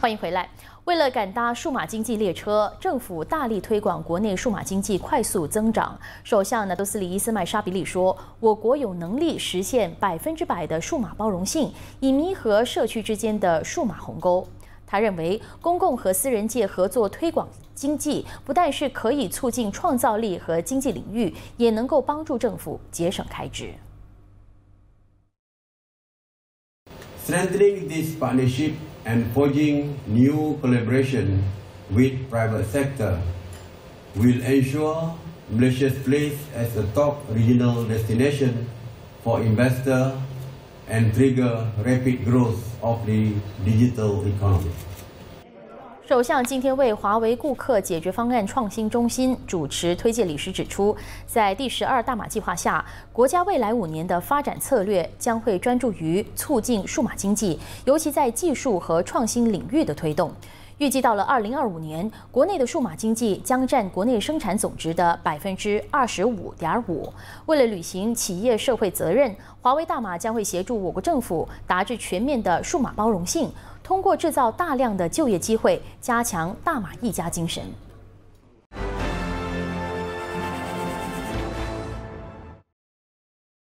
欢迎回来。为了赶搭数码经济列车，政府大力推广国内数码经济快速增长。首相纳多斯里伊斯麦沙比利说：“我国有能力实现百分之百的数码包容性，以弥合社区之间的数码鸿沟。”他认为，公共和私人界合作推广经济，不但是可以促进创造力和经济领域，也能够帮助政府节省开支。Strengthening this partnership and forging new collaboration with private sector will ensure Malaysia's place as a top regional destination for investor and trigger rapid growth of the digital economy. 首相今天为华为顾客解决方案创新中心主持推介理事指出，在第十二大马计划下，国家未来五年的发展策略将会专注于促进数码经济，尤其在技术和创新领域的推动。预计到了二零二五年，国内的数码经济将占国内生产总值的百分之二十五点五。为了履行企业社会责任，华为大马将会协助我国政府达至全面的数码包容性。通过制造大量的就业机会，加强大马一家精神。